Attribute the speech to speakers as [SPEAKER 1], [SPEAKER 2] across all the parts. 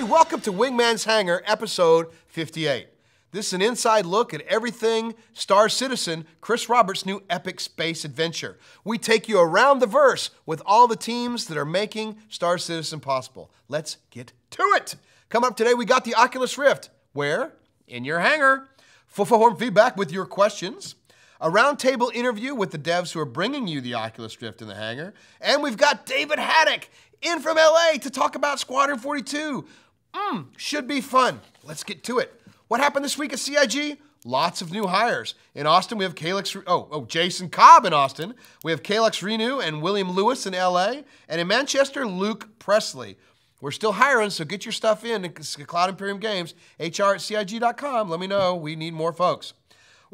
[SPEAKER 1] everybody. Welcome to Wingman's Hangar, episode 58. This is an inside look at everything Star Citizen, Chris Roberts' new epic space adventure. We take you around the verse with all the teams that are making Star Citizen possible. Let's get to it. Come up today, we got the Oculus Rift. Where? In your hangar. Full form feedback with your questions. A roundtable interview with the devs who are bringing you the Oculus Rift in the hangar. And we've got David Haddock in from LA to talk about Squadron 42. Mmm, should be fun. Let's get to it. What happened this week at CIG? Lots of new hires. In Austin, we have Calix, oh, oh, Jason Cobb in Austin. We have Calix Renew and William Lewis in LA. And in Manchester, Luke Presley. We're still hiring, so get your stuff in at Cloud Imperium Games, hr at CIG.com. Let me know. We need more folks.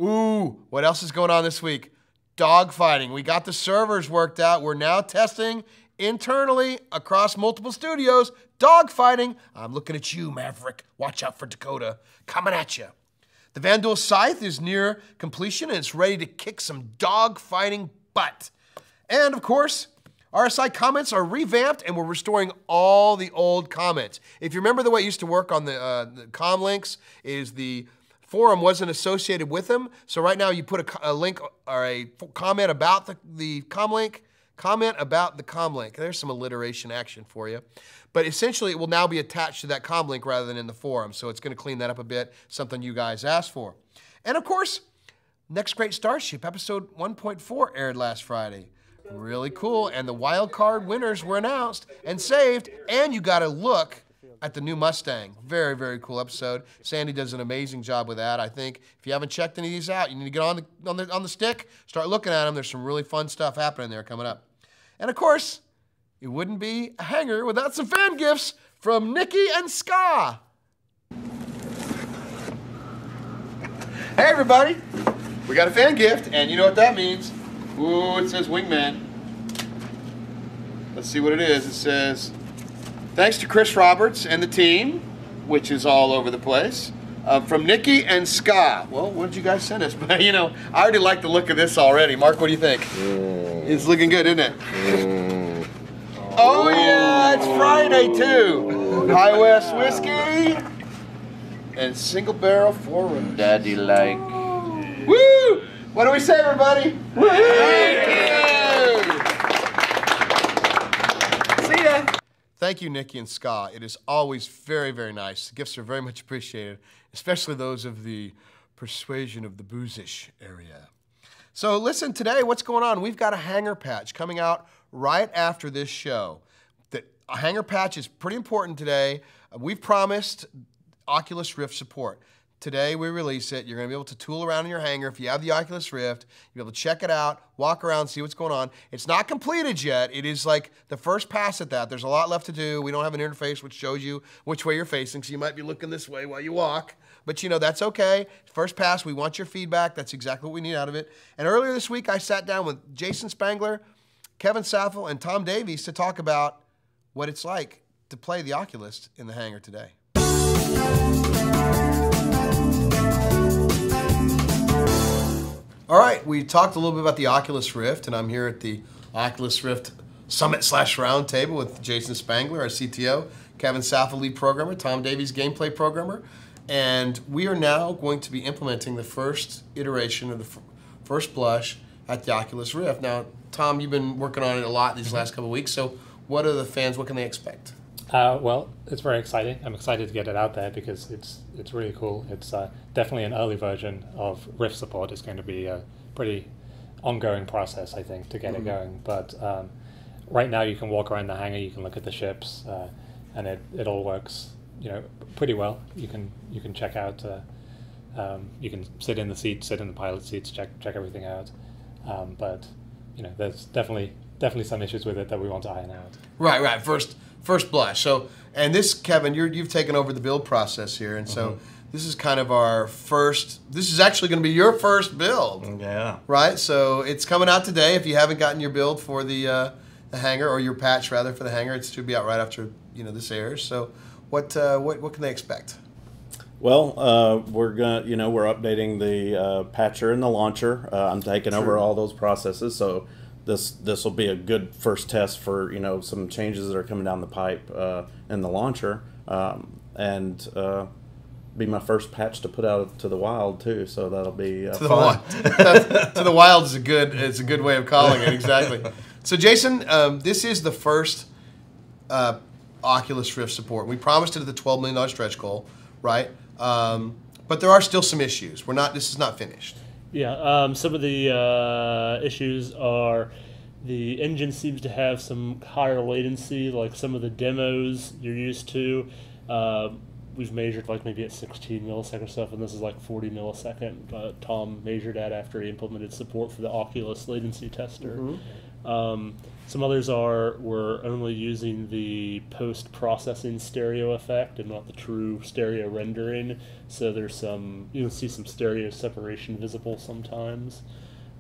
[SPEAKER 1] Ooh, what else is going on this week? Dogfighting. We got the servers worked out. We're now testing internally across multiple studios. Dogfighting. I'm looking at you, Maverick. Watch out for Dakota. Coming at you. The Vanduul Scythe is near completion and it's ready to kick some dogfighting butt. And of course, RSI comments are revamped and we're restoring all the old comments. If you remember the way it used to work on the, uh, the com links is the forum wasn't associated with them. So right now you put a, a link or a comment about the, the com link, comment about the com link. There's some alliteration action for you. But essentially it will now be attached to that com link rather than in the forum. So it's gonna clean that up a bit, something you guys asked for. And of course, Next Great Starship, episode 1.4 aired last Friday. Really cool. And the wild card winners were announced and saved. And you got to look at the new Mustang. Very, very cool episode. Sandi does an amazing job with that. I think if you haven't checked any of these out, you need to get on the, on the, on the stick, start looking at them. There's some really fun stuff happening there coming up. And of course, it wouldn't be a hangar without some fan gifts from Nikki and Ska. Hey, everybody. We got a fan gift, and you know what that means. Ooh, it says Wingman. Let's see what it is. It says, thanks to Chris Roberts and the team, which is all over the place, uh, from Nikki and Ska. Well, what did you guys send us? But, you know, I already like the look of this already. Mark, what do you think? Mm. It's looking good, isn't it? Mm. oh, yeah, it's Friday, too. High West Whiskey and Single Barrel Forward.
[SPEAKER 2] Daddy like.
[SPEAKER 1] Woo! What do we say, everybody? Thank you. See ya. Thank you, Nikki and Scott. It is always very, very nice. The gifts are very much appreciated, especially those of the persuasion of the boozish area. So listen, today, what's going on? We've got a hangar patch coming out right after this show. The a hangar patch is pretty important today. We've promised Oculus Rift support. Today we release it. You're going to be able to tool around in your hangar. If you have the Oculus Rift, you'll be able to check it out, walk around, see what's going on. It's not completed yet. It is like the first pass at that. There's a lot left to do. We don't have an interface which shows you which way you're facing, so you might be looking this way while you walk. But you know, that's okay. First pass, we want your feedback. That's exactly what we need out of it. And earlier this week, I sat down with Jason Spangler, Kevin Saffel, and Tom Davies to talk about what it's like to play the Oculus in the hangar today. All right, we talked a little bit about the Oculus Rift, and I'm here at the Oculus Rift Summit slash Roundtable with Jason Spangler, our CTO, Kevin Saffel, lead programmer, Tom Davies, gameplay programmer, and we are now going to be implementing the first iteration of the first blush at the Oculus Rift. Now, Tom, you've been working on it a lot these mm-hmm. last couple weeks, so what are the fans, what can they expect?
[SPEAKER 3] Uh, well, it's very exciting. I'm excited to get it out there because it's it's really cool. It's uh, definitely an early version of Rift support. It's going to be a pretty ongoing process, I think, to get mm-hmm. it going. But um, right now, you can walk around the hangar, you can look at the ships, uh, and it, it all works, you know, pretty well. You can you can check out. Uh, um, you can sit in the seat, sit in the pilot seats, check check everything out. Um, but you know, there's definitely definitely some issues with it that we want to iron out.
[SPEAKER 1] Right, right. First first blush. So, and this, Kevin, you have taken over the build process here, and so mm-hmm. this is kind of our first. This is actually going to be your first build.
[SPEAKER 2] Yeah.
[SPEAKER 1] Right. So it's coming out today. If you haven't gotten your build for the uh, the hangar or your patch rather for the hangar, it's to be out right after you know this airs. So, what uh, what what can they expect?
[SPEAKER 2] Well, uh, we're gonna, you know, we're updating the uh, patcher and the launcher. Uh, I'm taking True. over all those processes, so this this will be a good first test for you know some changes that are coming down the pipe uh, in the launcher. um, and uh, be my first patch to put out to the wild too. So that'll be uh,
[SPEAKER 1] to the
[SPEAKER 2] fun.
[SPEAKER 1] wild. to the wild is a good. It's a good way of calling it. Exactly. So, Jason, um, this is the first uh, Oculus Rift support. We promised it at the twelve million dollar stretch goal, right? Um, but there are still some issues. We're not. This is not finished.
[SPEAKER 4] Yeah, um, some of the uh, issues are the engine seems to have some higher latency, like some of the demos you're used to. Uh, we've measured like maybe at 16 millisecond stuff, and this is like 40 millisecond. Uh, Tom measured that after he implemented support for the Oculus latency tester. Um, some others are we're only using the post processing stereo effect and not the true stereo rendering. So there's some you can see some stereo separation visible sometimes.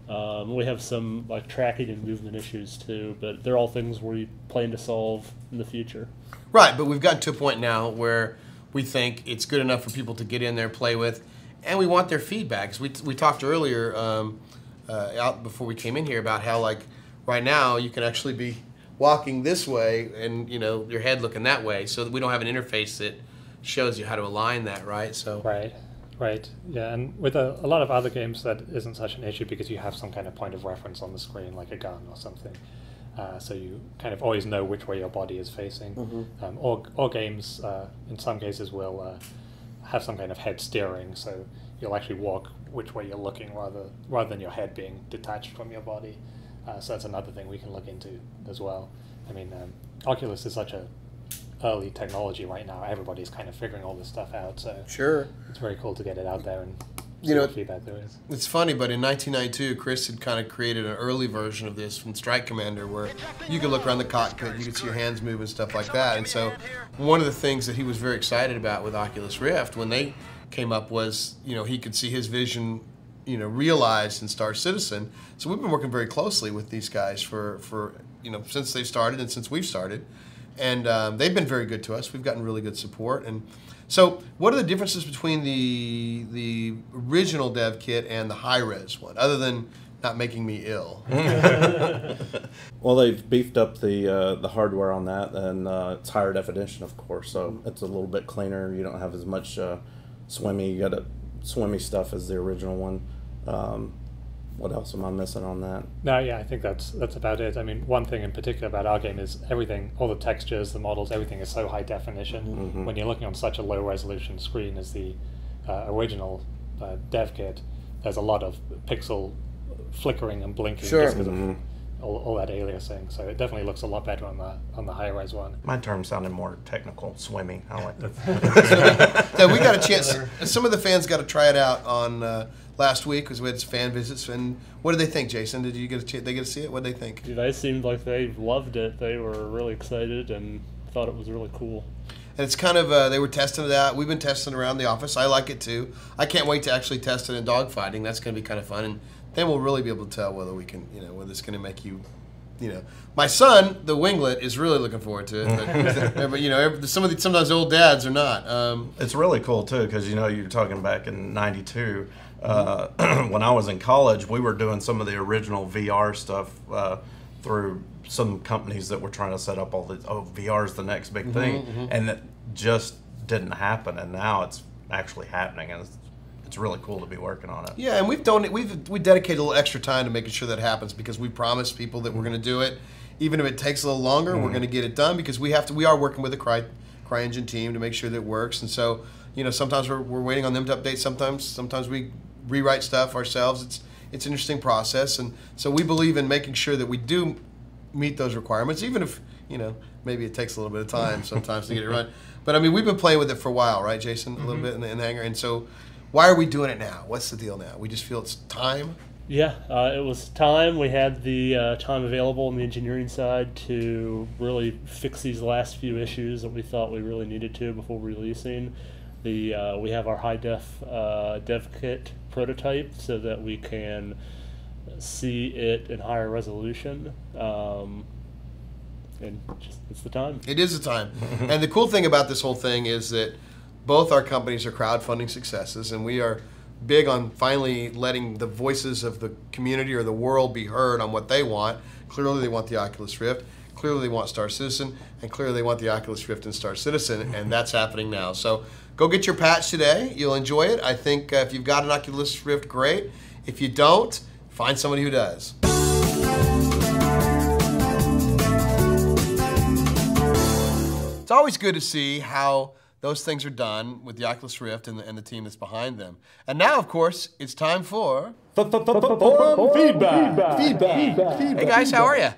[SPEAKER 4] Um, we have some like tracking and movement issues too, but they're all things we plan to solve in the future.
[SPEAKER 1] Right, but we've gotten to a point now where we think it's good enough for people to get in there, play with, and we want their feedback. we, we talked earlier um, uh, out before we came in here about how like right now you can actually be walking this way and you know your head looking that way, so that we don't have an interface that shows you how to align that. Right, so
[SPEAKER 3] Right, right, yeah. And with a, a lot of other games, that isn't such an issue because you have some kind of point of reference on the screen, like a gun or something. Uh, so you kind of always know which way your body is facing. Um, or, or games, uh, in some cases, will uh, have some kind of head steering, so you'll actually walk which way you're looking rather rather than your head being detached from your body. Uh, so that's another thing we can look into as well. I mean, um, Oculus is such a early technology right now. Everybody's kind of figuring all this stuff out, so
[SPEAKER 1] sure.
[SPEAKER 3] it's very cool to get it out there and see
[SPEAKER 1] You know-
[SPEAKER 3] what feedback there is.
[SPEAKER 1] It's funny, but in 1992, Chris had kind of created an early version of this from Strike Commander where you could look around the cockpit, you could see your hands move and stuff like that. And so, one of the things that he was very excited about with Oculus Rift when they came up was, you know, he could see his vision, you know, realized in Star Citizen. So we've been working very closely with these guys for, for you know, since they've started and since we've started. And um, they've been very good to us. We've gotten really good support. And so, what are the differences between the the original dev kit and the high res one, other than not making me ill?
[SPEAKER 2] Well, they've beefed up the uh, the hardware on that, and uh, it's higher definition, of course. So it's a little bit cleaner. You don't have as much uh, swimmy. You got a swimmy stuff as the original one. Um, what else am I missing on that?
[SPEAKER 3] No, yeah, I think that's that's about it. I mean, one thing in particular about our game is everything, all the textures, the models, everything is so high definition. When you're looking on such a low resolution screen as the uh, original uh, dev kit, there's a lot of pixel flickering and blinking
[SPEAKER 1] Sure.
[SPEAKER 3] just because of all, all that aliasing. So it definitely looks a lot better on the on the high res one.
[SPEAKER 5] My term sounded more technical, swimming. I like that.
[SPEAKER 1] so we got a chance. Some of the fans got to try it out on uh, last week because we had fan visits. And what did they think, Jason? Did you get a chance? They get to see it? What did they think?
[SPEAKER 4] They seemed like they loved it. They were really excited and thought it was really cool.
[SPEAKER 1] And it's kind of uh, they were testing it out. We've been testing around the office. I like it too. I can't wait to actually test it in dogfighting. That's going to be kind of fun, and then we'll really be able to tell whether we can, you know, whether it's going to make you, you know, my son, the winglet, is really looking forward to it. But, but you know, some of the sometimes old dads are not. Um,
[SPEAKER 5] It's really cool too because you know you're talking back in '92. Uh, when I was in college, we were doing some of the original VR stuff uh, through some companies that were trying to set up all the oh VR is the next big thing, and it just didn't happen. And now it's actually happening, and it's, it's really cool to be working on it.
[SPEAKER 1] Yeah, and we've done we've we dedicated a little extra time to making sure that happens because we promised people that we're going to do it, even if it takes a little longer. We're going to get it done because we have to. We are working with the Cry CryEngine team to make sure that it works, and so you know sometimes we're, we're waiting on them to update. Sometimes sometimes we rewrite stuff ourselves. It's it's an interesting process, and so we believe in making sure that we do meet those requirements, even if you know maybe it takes a little bit of time sometimes to get it right. But I mean, we've been playing with it for a while, right, Jason? A little bit in the, in the hangar, and so why are we doing it now? What's the deal now? We just feel it's time.
[SPEAKER 4] Yeah, uh, it was time. We had the uh, time available on the engineering side to really fix these last few issues that we thought we really needed to before releasing. The uh, we have our high def uh, dev kit prototype so that we can see it in higher resolution. Um, and just it's the time.
[SPEAKER 1] It is a time. and the cool thing about this whole thing is that both our companies are crowdfunding successes, and we are big on finally letting the voices of the community or the world be heard on what they want. Clearly, they want the Oculus Rift. Clearly, they want Star Citizen, and clearly, they want the Oculus Rift and Star Citizen, and that's happening now. So, go get your patch today. You'll enjoy it. I think uh, if you've got an Oculus Rift, great. If you don't, find somebody who does. It's always good to see how those things are done with the Oculus Rift and the, and the team that's behind them. And now, of course, it's time for.
[SPEAKER 6] Forum feedback. Feedback.
[SPEAKER 1] Hey guys, how are you?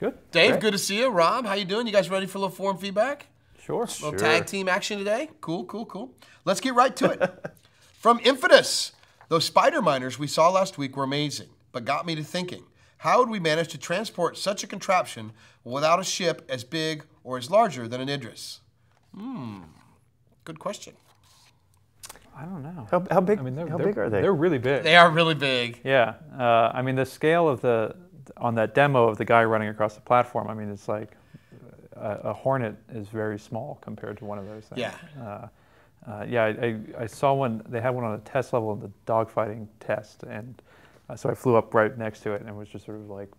[SPEAKER 6] Good.
[SPEAKER 1] Dave, good to see you. Rob, how you doing? You guys ready for a little forum feedback?
[SPEAKER 6] Sure.
[SPEAKER 1] little tag team action today? Cool, cool, cool. Let's get right to it. From Infidus, those spider miners we saw last week were amazing, but got me to thinking. How would we manage to transport such a contraption without a ship as big or as larger than an Idris? Hmm, good question.
[SPEAKER 6] I don't know.
[SPEAKER 7] How, how big?
[SPEAKER 6] I mean, they're,
[SPEAKER 7] how
[SPEAKER 6] they're,
[SPEAKER 7] big are they?
[SPEAKER 6] They're really big.
[SPEAKER 1] They are really big.
[SPEAKER 6] Yeah. Uh, I mean, the scale of the on that demo of the guy running across the platform. I mean, it's like a, a Hornet is very small compared to one of those things.
[SPEAKER 1] Yeah.
[SPEAKER 6] Uh, uh, yeah. I, I, I saw one. They had one on a test level in the dogfighting test, and uh, so I flew up right next to it and was just sort of like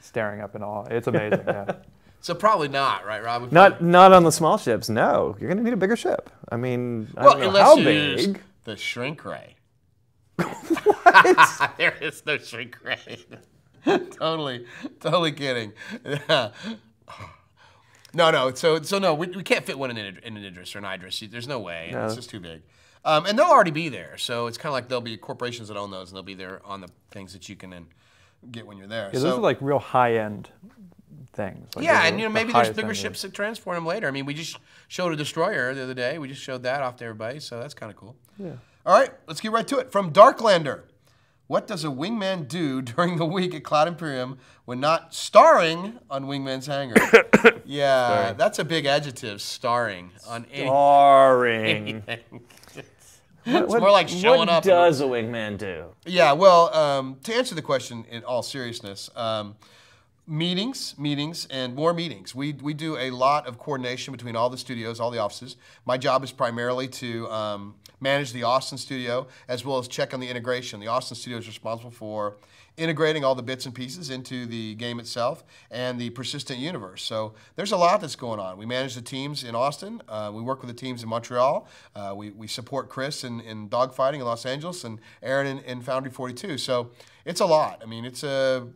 [SPEAKER 6] staring up in awe. It's amazing. yeah.
[SPEAKER 1] So probably not, right, Rob? We
[SPEAKER 7] Not not on the small ships. No, you're gonna need a bigger ship. I mean, I
[SPEAKER 1] well,
[SPEAKER 7] don't know
[SPEAKER 1] unless
[SPEAKER 7] how
[SPEAKER 1] you use
[SPEAKER 7] big.
[SPEAKER 1] the shrink ray. there is no shrink ray. totally, totally kidding. Yeah. No, no. So, so no, we, we can't fit one in an, in an Idris or an Idris. There's no way. It's just too big. Um, and they'll already be there. So it's kind of like there'll be corporations that own those, and they'll be there on the things that you can then get when you're there.
[SPEAKER 6] Yeah,
[SPEAKER 1] so,
[SPEAKER 6] those are like real high end things. Like
[SPEAKER 1] yeah, and you know
[SPEAKER 6] the
[SPEAKER 1] maybe there's bigger ships that transport them later. I mean, we just showed a destroyer the other day. We just showed that off to everybody, so that's kind of cool. Yeah. All right, let's get right to it. From Darklander, what does a wingman do during the week at Cloud Imperium when not starring on Wingman's Hangar? yeah, that's a big adjective, starring on any.
[SPEAKER 7] Boring.
[SPEAKER 1] It's more like showing
[SPEAKER 7] what
[SPEAKER 1] up.
[SPEAKER 7] does a wingman do?
[SPEAKER 1] Yeah, well, um, to answer the question in all seriousness, um, meetings, meetings, and more meetings. We, we do a lot of coordination between all the studios, all the offices. My job is primarily to um, manage the Austin studio as well as check on the integration. The Austin studio is responsible for integrating all the bits and pieces into the game itself and the persistent universe. So there's a lot that's going on. We manage the teams in Austin. Uh, we work with the teams in Montreal. Uh, we, we support Chris in, in dogfighting in Los Angeles and Aaron in, in Foundry 42. So it's a lot. I mean, it's a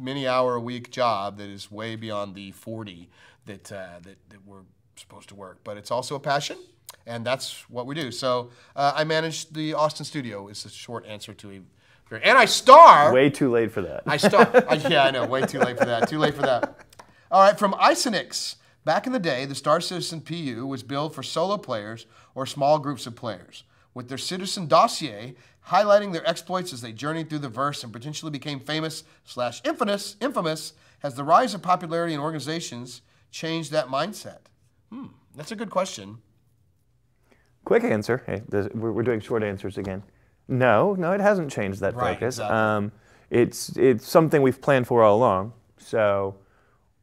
[SPEAKER 1] many hour a week job that is way beyond the 40 that, uh, that, that we're supposed to work. But it's also a passion. And that's what we do. So uh, I manage the Austin studio. Is the short answer to a and I star.
[SPEAKER 7] Way too late for that.
[SPEAKER 1] I star. I, yeah, I know. Way too late for that. Too late for that. All right, from Isonix. Back in the day, the Star Citizen PU was built for solo players or small groups of players. With their citizen dossier highlighting their exploits as they journeyed through the verse and potentially became famous slash infamous, infamous, has the rise of popularity in organizations changed that mindset? Hmm, that's a good question.
[SPEAKER 7] Quick answer. Hey, this, we're, we're doing short answers again. No, no, it hasn't changed that
[SPEAKER 1] Right,
[SPEAKER 7] focus.
[SPEAKER 1] exactly.
[SPEAKER 7] Um, it's it's something we've planned for all along. So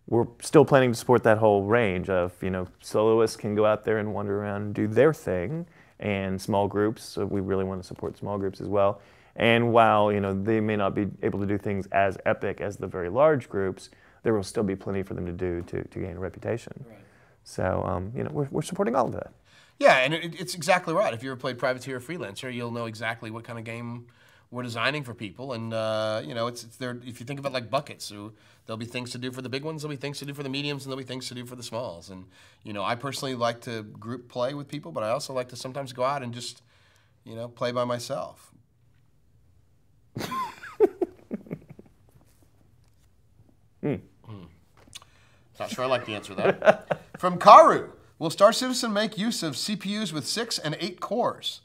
[SPEAKER 7] we're still planning to support that whole range of you know soloists can go out there and wander around and do their thing, and small groups. So we really want to support small groups as well. And while you know they may not be able to do things as epic as the very large groups, there will still be plenty for them to do to, to gain a reputation. So um, you know we're, we're supporting all of that.
[SPEAKER 1] Yeah, and it, it's exactly right. If you ever played Privateer or Freelancer, you'll know exactly what kind of game we're designing for people. And uh, you know, it's, it's there. If you think of it like buckets, so there'll be things to do for the big ones, there'll be things to do for the mediums, and there'll be things to do for the smalls. And you know, I personally like to group play with people, but I also like to sometimes go out and just, you know, play by myself. Hmm. Not sure I like the answer to that. From Karu, will Star Citizen make use of CPUs with six and eight cores?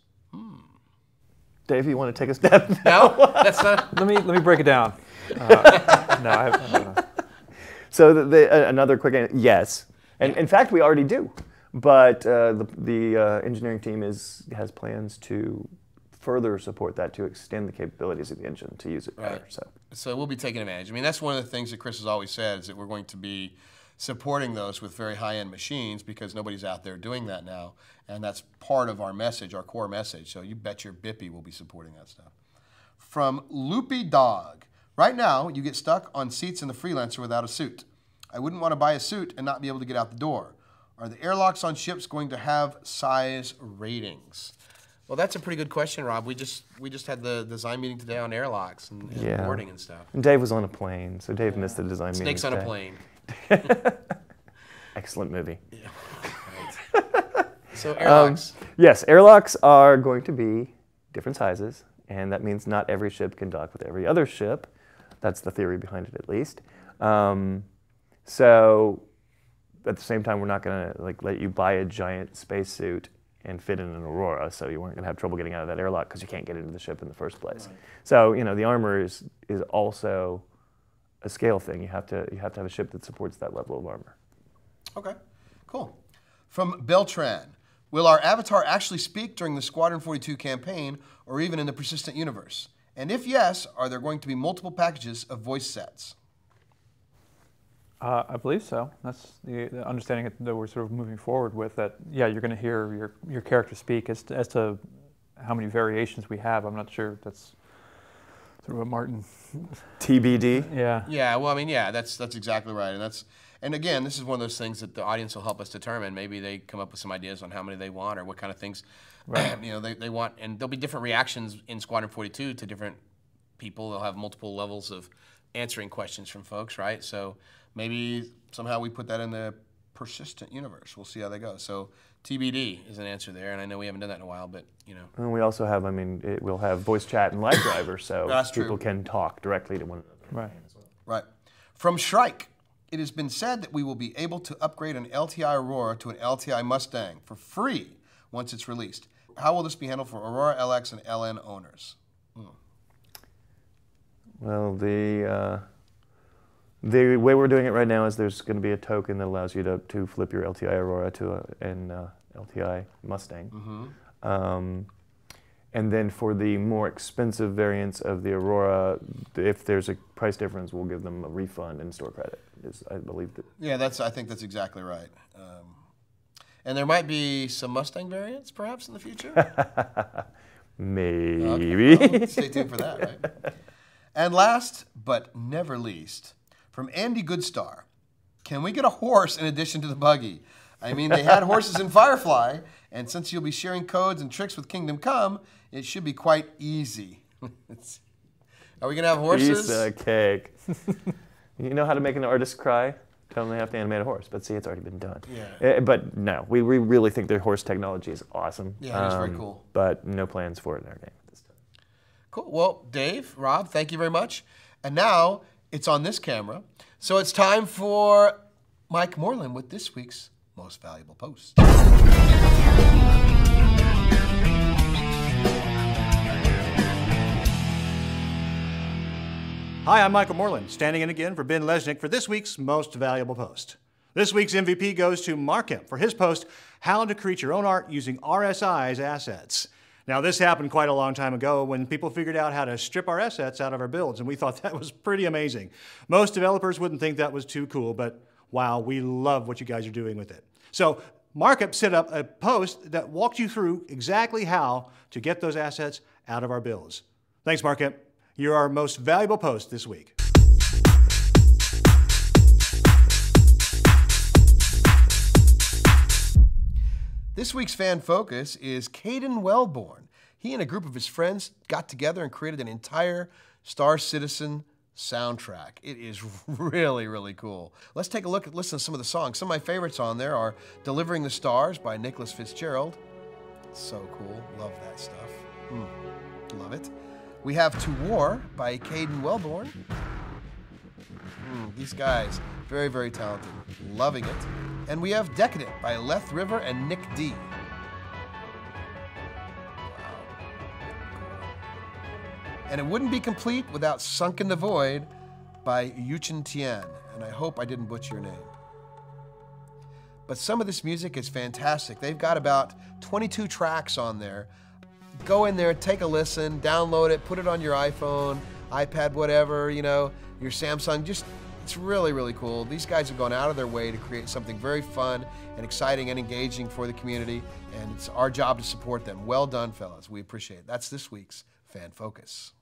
[SPEAKER 7] Dave, you want to take a step?
[SPEAKER 1] No, that's not.
[SPEAKER 6] Let me let me break it down. Uh, no, I, I don't know.
[SPEAKER 7] So the, the, uh, another quick answer, yes. And in fact, we already do. But uh, the, the uh, engineering team is has plans to further support that to extend the capabilities of the engine to use it better. So
[SPEAKER 1] So we'll be taking advantage. I mean, that's one of the things that Chris has always said is that we're going to be supporting those with very high-end machines because nobody's out there doing that now, and that's part of our message, our core message. So you bet your bippy will be supporting that stuff. From Loopy Dog. Right now, you get stuck on seats in the freelancer without a suit. I wouldn't want to buy a suit and not be able to get out the door. Are the airlocks on ships going to have size ratings? Well, that's a pretty good question, Rob. We just we just had the design meeting today on airlocks and, and
[SPEAKER 7] Yeah.
[SPEAKER 1] boarding and stuff.
[SPEAKER 7] And Dave was on a plane, so Dave missed the design meeting.
[SPEAKER 1] Snakes on a plane.
[SPEAKER 7] Excellent movie.
[SPEAKER 1] So airlocks.
[SPEAKER 7] Yes, airlocks are going to be different sizes, and that means not every ship can dock with every other ship. That's the theory behind it, at least. Um, so, at the same time, we're not going to like let you buy a giant spacesuit and fit in an Aurora, so you weren't going to have trouble getting out of that airlock because you can't get into the ship in the first place. So, you know, the armor is is also a scale thing. You have to you have to have a ship that supports that level of armor.
[SPEAKER 1] Okay, cool. From Beltran, will our avatar actually speak during the Squadron 42 campaign or even in the persistent universe? And if yes, are there going to be multiple packages of voice sets?
[SPEAKER 6] Uh, I believe so. That's the, the understanding that we're sort of moving forward with. That yeah, you're going to hear your your character speak as to, as to how many variations we have. I'm not sure. That's sort of a Martin.
[SPEAKER 7] TBD.
[SPEAKER 6] Yeah.
[SPEAKER 1] Yeah, well, I mean, yeah, that's that's exactly right, and that's and again, this is one of those things that the audience will help us determine. Maybe they come up with some ideas on how many they want or what kind of things, right. you know, they, they want, and there'll be different reactions in Squadron 42 to different people. They'll have multiple levels of answering questions from folks, right? So maybe somehow we put that in the persistent universe. We'll see how they go. So TBD is an answer there, and I know we haven't done that in a while, but you know,
[SPEAKER 7] And we also have, I mean, it, we'll have voice chat and live driver, so
[SPEAKER 1] That's true.
[SPEAKER 7] people can talk directly to one another.
[SPEAKER 6] Right.
[SPEAKER 1] Right. From Shrike, it has been said that we will be able to upgrade an LTI Aurora to an LTI Mustang for free once it's released. How will this be handled for Aurora LX and LN owners?
[SPEAKER 7] Well, the uh, the way we're doing it right now is there's going to be a token that allows you to, to flip your LTI Aurora to a, an uh, LTI Mustang. Um, and then for the more expensive variants of the Aurora, if there's a price difference, we'll give them a refund and store credit. Is I believe that.
[SPEAKER 1] Yeah, that's. I think that's exactly right. Um, and there might be some Mustang variants, perhaps in the future.
[SPEAKER 7] Maybe.
[SPEAKER 1] Okay, well, stay tuned for that, right? And last but never least, from Andy Goodstar, can we get a horse in addition to the buggy? I mean, they had horses in Firefly, and since you'll be sharing codes and tricks with Kingdom Come, it should be quite easy. Are we gonna have horses?
[SPEAKER 7] Piece of cake. you know how to make an artist cry? Tell them they have to animate a horse. But see, it's already been done.
[SPEAKER 1] Yeah.
[SPEAKER 7] Eh, but no, we, we really think their horse technology is awesome. Um,
[SPEAKER 1] Yeah, it is very cool.
[SPEAKER 7] But no plans for it in our game at this time.
[SPEAKER 1] Cool. Well, Dave, Rob, thank you very much. And now it's on this camera. So it's time for Mike Morlan with this week's most valuable post.
[SPEAKER 8] Hi, I'm Michael Morlan, standing in again for Ben Lesnick for this week's Most Valuable Post. This week's MVP goes to Markemp for his post, How to Create Your Own Art Using RSI's Assets. Now, this happened quite a long time ago when people figured out how to strip our assets out of our builds, and we thought that was pretty amazing. Most developers wouldn't think that was too cool, but wow, we love what you guys are doing with it. So, Markemp set up a post that walked you through exactly how to get those assets out of our bills. Thanks, Markemp. You're our most valuable post this week.
[SPEAKER 1] This week's fan focus is Caden Welborn. He and a group of his friends got together and created an entire Star Citizen soundtrack. It is really, really cool. Let's take a look at listen to some of the songs. Some of my favorites on there are Delivering the Stars by Nicholas Fitzgerald. So cool. Love that stuff. Mm, love it. We have To War by Caden Welborn. Mm, these guys, very, very talented. Loving it. And we have Decadent by Leth River and Nick D. And it wouldn't be complete without Sunk in the Void by Yuchen Tian. And I hope I didn't butcher your name. But some of this music is fantastic. They've got about 22 tracks on there. Go in there, take a listen, download it, put it on your iPhone, iPad, whatever, you know, your Samsung. Just, it's really, really cool. These guys have gone out of their way to create something very fun and exciting and engaging for the community, and it's our job to support them. Well done, fellas. We appreciate it. That's this week's Fan Focus.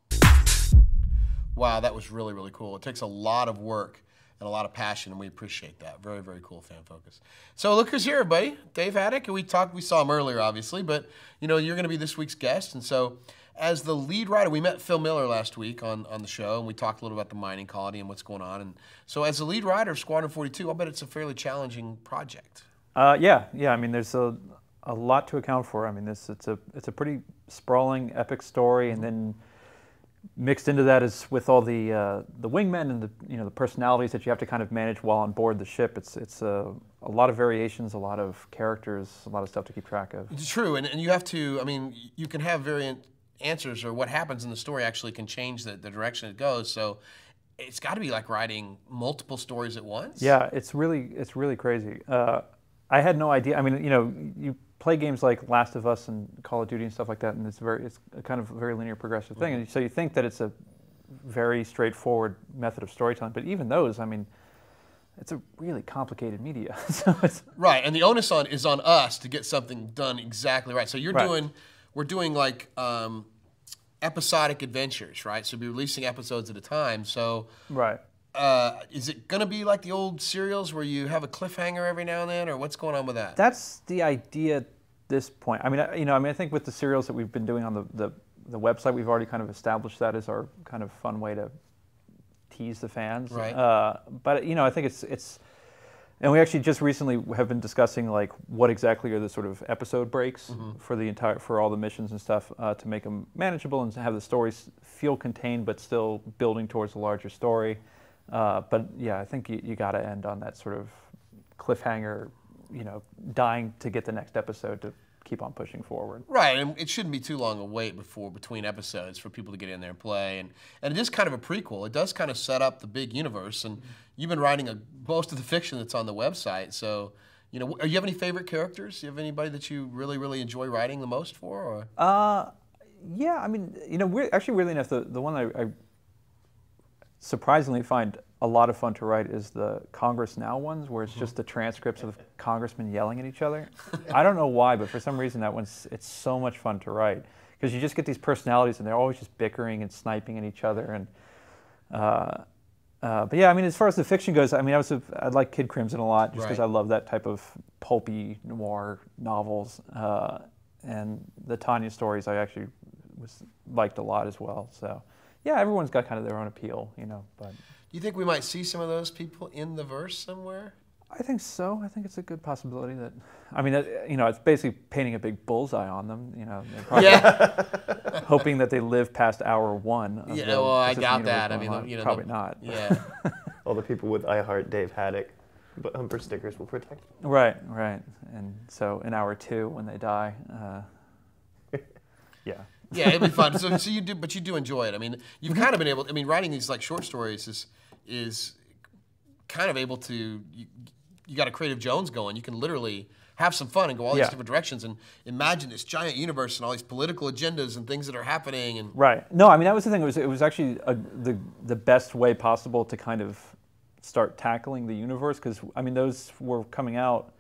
[SPEAKER 1] Wow, that was really, really cool. It takes a lot of work. and a lot of passion, and we appreciate that. Very, very cool fan focus. So look who's here, everybody. Dave Haddock, and we talked, we saw him earlier, obviously, but you know, you're going to be this week's guest, and so as the lead writer, we met Phil Miller last week on, on the show, and we talked a little about the mining colony and what's going on. And so, as the lead writer of Squadron 42, I bet it's a fairly challenging project.
[SPEAKER 6] Uh, yeah, yeah. I mean, there's a, a lot to account for. I mean, this it's a it's a pretty sprawling, epic story, and then mixed into that is with all the uh, the wingmen and the you know the personalities that you have to kind of manage while on board the ship. It's it's a, a lot of variations, a lot of characters, a lot of stuff to keep track of.
[SPEAKER 1] It's true, and, and you have to. I mean, you can have variant answers, or what happens in the story actually can change the, the direction it goes. So. It's got to be like writing multiple stories at once.
[SPEAKER 6] Yeah, it's really it's really crazy. Uh, I had no idea. I mean, you know, you play games like Last of Us and Call of Duty and stuff like that, and it's very it's a kind of a very linear progressive thing.
[SPEAKER 1] Mm-hmm.
[SPEAKER 6] And so you think that it's a very straightforward method of storytelling, but even those, I mean, it's a really complicated media. so
[SPEAKER 1] Right, and the onus on is on us to get something done exactly right. So you're
[SPEAKER 6] Right.
[SPEAKER 1] doing, we're doing like um, episodic adventures, right? So we're releasing episodes at a time. So
[SPEAKER 6] right.
[SPEAKER 1] Uh, is it going to be like the old serials where you have a cliffhanger every now and then, or what's going on with that?
[SPEAKER 6] That's the idea at this point. I mean, I- you know, I mean, I think with the serials that we've been doing on the, the, the website, we've already kind of established that as our kind of fun way to tease the fans.
[SPEAKER 1] Right.
[SPEAKER 6] Uh, but you know, I think it's it's, and we actually just recently have been discussing like what exactly are the sort of episode breaks for the entire for all the missions and stuff uh, to make them manageable and to have the stories feel contained but still building towards a larger story. Uh, but yeah, I think you, you got to end on that sort of cliffhanger, you know, dying to get the next episode to keep on pushing forward.
[SPEAKER 1] Right, and it shouldn't be too long a wait before between episodes for people to get in there and play. And and it is kind of a prequel. It does kind of set up the big universe. And you've been writing a, most of the fiction that's on the website. So, you know, are you have any favorite characters? Do you have anybody that you really really enjoy writing the most for? Or
[SPEAKER 6] Uh, yeah, I mean, you know, we're, actually, weirdly enough, the, the one I, I surprisingly find a lot of fun to write is the Congress Now ones, where it's just the transcripts of congressmen yelling at each other. I don't know why, but for some reason that one's it's so much fun to write because you just get these personalities and they're always just bickering and sniping at each other and. Uh, uh, but yeah, I mean, as far as the fiction goes, I mean, I was a, I like Kid Crimson a lot just because
[SPEAKER 1] Right.
[SPEAKER 6] I love that type of pulpy noir novels, uh, and the Tanya stories I actually was liked a lot as well. So yeah, everyone's got kind of their own appeal, you know. But
[SPEAKER 1] do you think we might see some of those people in the verse somewhere?
[SPEAKER 6] I think so. I think it's a good possibility that, I mean, uh, you know, it's basically painting a big bullseye on them. You know, probably
[SPEAKER 1] Yeah,
[SPEAKER 6] hoping that they live past hour one. Of
[SPEAKER 1] yeah.
[SPEAKER 6] the
[SPEAKER 1] Well, I
[SPEAKER 6] Persistent
[SPEAKER 1] doubt that. I mean,
[SPEAKER 6] on.
[SPEAKER 1] you know,
[SPEAKER 6] probably
[SPEAKER 1] the-
[SPEAKER 6] not.
[SPEAKER 1] Yeah.
[SPEAKER 7] All the people with I Heart Dave Haddock but bumper stickers will protect you.
[SPEAKER 6] Right, right. And so in hour two, when they die, uh, yeah.
[SPEAKER 1] Yeah, it'd be fun. So, so you do, but you do enjoy it. I mean, you've
[SPEAKER 6] Mm-hmm.
[SPEAKER 1] kind of been able. I mean, writing these like short stories is is kind of able to. You, you got a creative Jones going. You can literally have some fun and go all these
[SPEAKER 6] Yeah.
[SPEAKER 1] different directions and imagine this giant universe and all these political agendas and things that are happening. And
[SPEAKER 6] Right. No, I mean that was the thing. It was it was actually a, the the best way possible to kind of start tackling the universe because I mean those were coming out.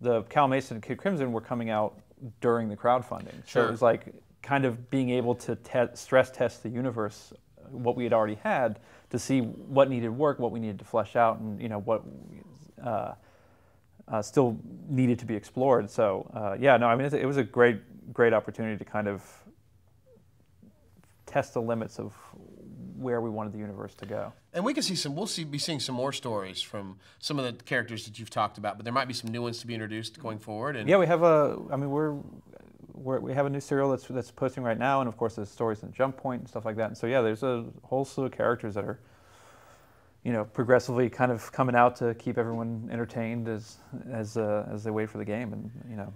[SPEAKER 6] The Cal Mason and Kid Crimson were coming out during the crowdfunding, so
[SPEAKER 1] Sure.
[SPEAKER 6] it was like kind of being able to te- stress test the universe, uh, what we had already had, to see what needed work, what we needed to flesh out, and you know what. Uh, uh, still needed to be explored. So uh, yeah, no, I mean it, was a great, great opportunity to kind of test the limits of where we wanted the universe to go.
[SPEAKER 1] and we can see some. We'll see be seeing some more stories from some of the characters that you've talked about. But there might be some new ones to be introduced going forward. And
[SPEAKER 6] Yeah, we have a. I mean, we're we have a new serial that's that's posting right now, and of course, there's stories in Jump Point and stuff like that. And so yeah, there's a whole slew of characters that are, you know, progressively kind of coming out to keep everyone entertained as as uh, as they wait for the game, and you know,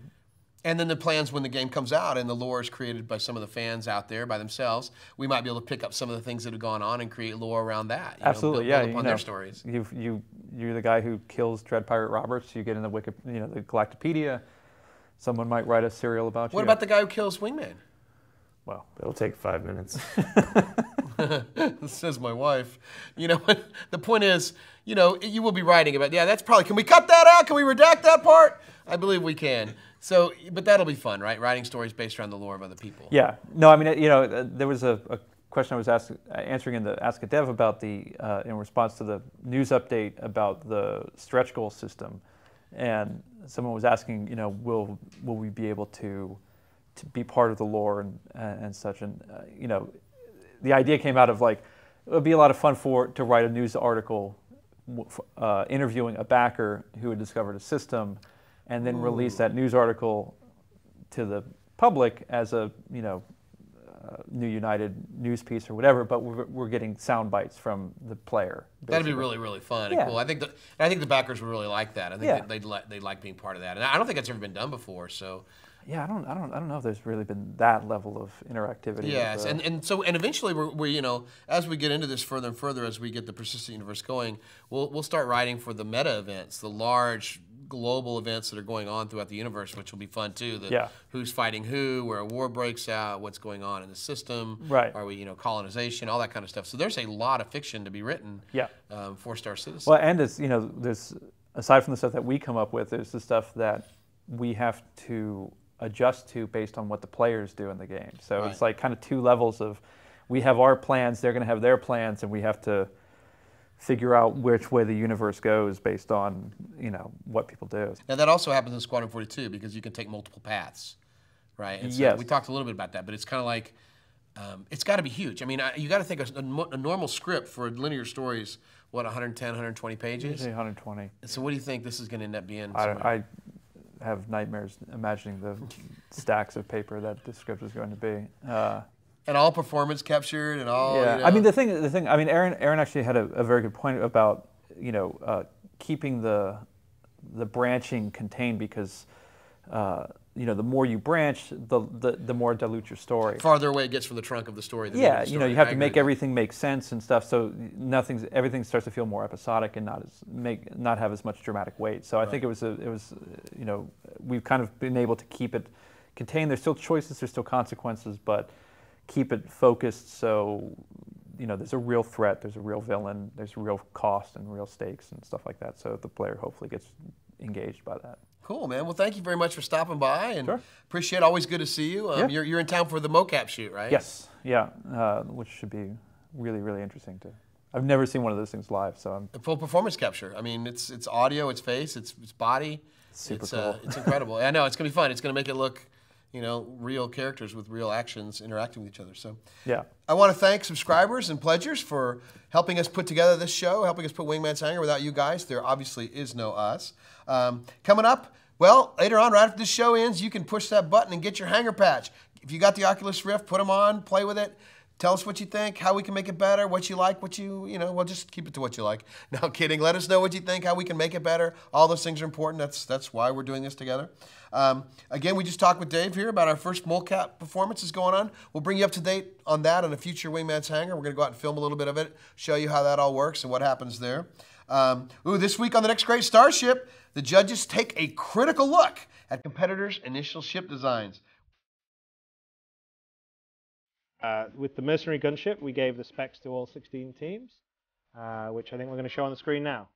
[SPEAKER 1] And then the plans when the game comes out and the lore is created by some of the fans out there by themselves, we might be able to pick up some of the things that have gone on and create lore around that. you know,
[SPEAKER 6] Absolutely,
[SPEAKER 1] build-
[SPEAKER 6] yeah.
[SPEAKER 1] build
[SPEAKER 6] you
[SPEAKER 1] upon
[SPEAKER 6] know,
[SPEAKER 1] their stories.
[SPEAKER 6] You you you're the guy who kills Dread Pirate Roberts. You get in the Wiki, you know, the Galactapedia. Someone might write a serial about you.
[SPEAKER 1] What about the guy who kills Wingman?
[SPEAKER 6] well?
[SPEAKER 7] It'll take five minutes.
[SPEAKER 1] Says my wife. You know, the point is, you know, you will be writing about. Yeah, that's probably. Can we cut that out? Can we redact that part? I believe we can. So, but that'll be fun, right? Writing stories based around the lore of other people.
[SPEAKER 6] Yeah. No, I mean, you know, uh, there was a, a question I was ask, answering in the Ask a Dev about the uh, in response to the news update about the stretch goal system, and someone was asking, you know, will will we be able to to be part of the lore and and such, and uh, you know, the idea came out of like it would be a lot of fun for to write a news article uh, interviewing a backer who had discovered a system, and then Ooh. release that news article to the public as a you know Uh, new United news piece or whatever, but we're, we're getting sound bites from the player.
[SPEAKER 1] Basically. That'd be really really fun yeah. and cool. I think the I think the backers would really like that. I think yeah. they'd, they'd like they'd like being part of that, and I don't think that's ever been done before. So
[SPEAKER 6] yeah, I don't, I don't, I don't know if there's really been that level of interactivity.
[SPEAKER 1] Yes, and, uh, and so and eventually we're, we you know as we get into this further and further as we get the persistent universe going, we'll we'll start writing for the meta events, the large global events that are going on throughout the universe, which will be fun too. The,
[SPEAKER 6] yeah.
[SPEAKER 1] Who's fighting who, where a war breaks out, what's going on in the system.
[SPEAKER 6] Right.
[SPEAKER 1] Are we, you know, colonization, all that kind of stuff. So there's a lot of fiction to be written.
[SPEAKER 6] Yeah.
[SPEAKER 1] Um, for Star Citizen.
[SPEAKER 6] Well, and it's you know, there's aside from the stuff that we come up with, there's the stuff that we have to adjust to based on what the players do in the game. So right. it's like kind of two levels of we have our plans, they're going to have their plans, and we have to figure out which way the universe goes based on you know what people do.
[SPEAKER 1] Now that also happens in Squadron 42 because you can take multiple paths, right?
[SPEAKER 6] And so yes.
[SPEAKER 1] We talked a little bit about that, but it's kind of like um, it's got to be huge. I mean, I, you got to think a, a, normal script for linear stories, what 110, 120 pages?
[SPEAKER 6] Usually 120.
[SPEAKER 1] So what do you think this is going to end up being?
[SPEAKER 6] I, I have nightmares imagining the stacks of paper that the script is going to be. Uh,
[SPEAKER 1] and all performance captured and all.
[SPEAKER 6] Yeah,
[SPEAKER 1] you know.
[SPEAKER 6] I mean the thing, the thing. I mean, Aaron, Aaron actually had a, a very good point about you know uh, keeping the the branching contained because. Uh, you know, the more you branch, the, the, the more dilute your story.
[SPEAKER 1] Farther away it gets from the trunk of the story.
[SPEAKER 6] The yeah, you know, you have I to make everything make sense and stuff. So nothing's everything starts to feel more episodic and not as make not have as much dramatic weight. So I think it was a, it was you know we've kind of been able to keep it contained. There's still choices, there's still consequences, but keep it focused so you know there's a real threat, there's a real villain, there's real cost and real stakes and stuff like that. So the player hopefully gets engaged by that.
[SPEAKER 1] Cool, man. Well, thank you very much for stopping by, and
[SPEAKER 6] sure.
[SPEAKER 1] appreciate. It. Always good to see you. Um,
[SPEAKER 6] yeah.
[SPEAKER 1] you're, you're in town for the mocap shoot, right?
[SPEAKER 6] Yes. Yeah, uh, which should be really really interesting to. I've never seen one of those things live, so I'm.
[SPEAKER 1] Full performance capture. I mean, it's it's audio, it's face, it's it's body.
[SPEAKER 6] Super
[SPEAKER 1] it's,
[SPEAKER 6] cool.
[SPEAKER 1] Uh, it's incredible. I know it's gonna be fun. It's gonna make it look you know, real characters with real actions interacting with each other. So
[SPEAKER 6] yeah,
[SPEAKER 1] I want to thank subscribers and pledgers for helping us put together this show, helping us put Wingman's Hangar. Without you guys, there obviously is no us. Um, coming up, well, later on, right after this show ends, you can push that button and get your hangar patch. If you got the Oculus Rift, put them on, play with it. Tell us what you think, how we can make it better, what you like, what you, you know, well, just keep it to what you like. No kidding. Let us know what you think, how we can make it better. All those things are important. That's, that's why we're doing this together. Um, again, we just talked with Dave here about our first mocap performances going on. We'll bring you up to date on that on a future Wingman's Hangar. We're going to go out and film a little bit of it, show you how that all works and what happens there. Um, ooh, this week on the next great Starship, the judges take a critical look at competitors' initial ship designs.
[SPEAKER 9] Uh, with the mercenary gunship, we gave the specs to all 16 teams, uh, which I think we're going to show on the screen now.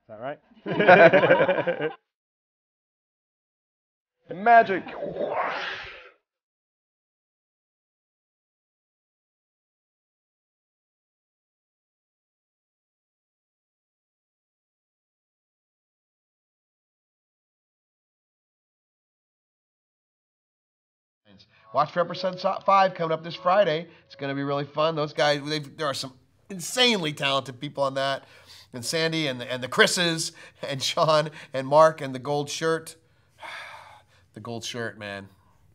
[SPEAKER 9] Is that right?
[SPEAKER 10] Magic!
[SPEAKER 1] Watch for Episode 5 coming up this Friday. It's going to be really fun. Those guys, there are some insanely talented people on that. And Sandi and the, and the Chris's and Sean and Mark and the gold shirt. the gold shirt, man.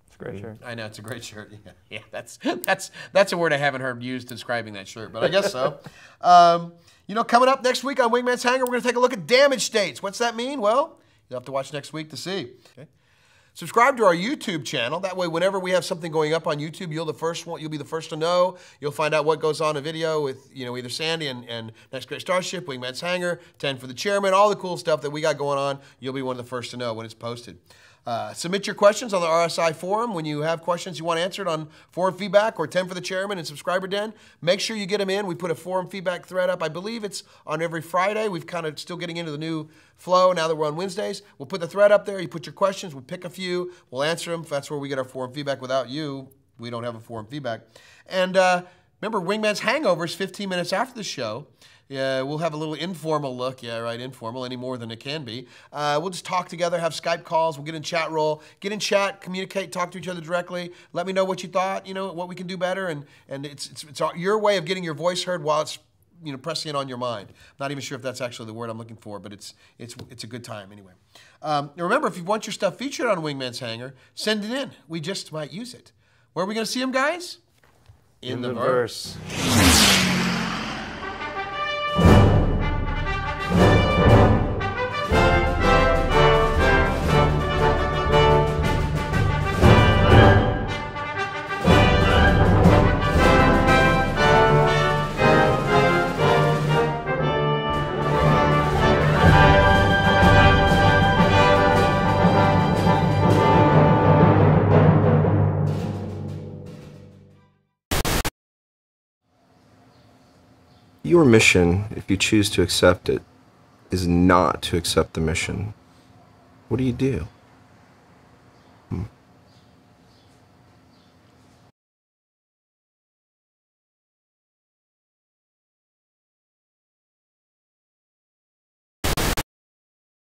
[SPEAKER 6] It's a great shirt.
[SPEAKER 1] I know it's a great shirt. Yeah, yeah, that's that's that's a word I haven't heard used describing that shirt, but I guess so. um, you know, coming up next week on Wingman's Hangar, we're going to take a look at damage states. What's that mean? Well, you'll have to watch next week to see. Okay. Subscribe to our YouTube channel. That way, whenever we have something going up on YouTube, you'll the first one. You'll be the first to know. You'll find out what goes on a video with you know either Sandi and, and Next Great Starship, Wingman's Hangar, 10 for the Chairman, all the cool stuff that we got going on. You'll be one of the first to know when it's posted. Uh, submit your questions on the RSI forum. When you have questions you want answered on forum feedback or 10 for the chairman and subscriber den, make sure you get them in. We put a forum feedback thread up. I believe it's on every Friday. We've kind of still getting into the new flow now that we're on Wednesdays. We'll put the thread up there. You put your questions. We'll pick a few. We'll answer them. That's where we get our forum feedback. Without you, we don't have a forum feedback. And uh, remember, Wingman's Hangovers 15 minutes after the show. Yeah, we'll have a little informal look. Yeah, right, informal, any more than it can be. Uh, we'll just talk together, have Skype calls. We'll get in chat roll, get in chat, communicate, talk to each other directly. Let me know what you thought. You know what we can do better, and and it's it's, it's your way of getting your voice heard while it's you know pressing it on your mind. Not even sure if that's actually the word I'm looking for, but it's it's it's a good time anyway. Um, remember, if you want your stuff featured on Wingman's Hangar, send it in. We just might use it. Where are we going to see them, guys?
[SPEAKER 7] In, the, verse.
[SPEAKER 10] Your mission, if you choose to accept it, is not to accept the mission. What do you do?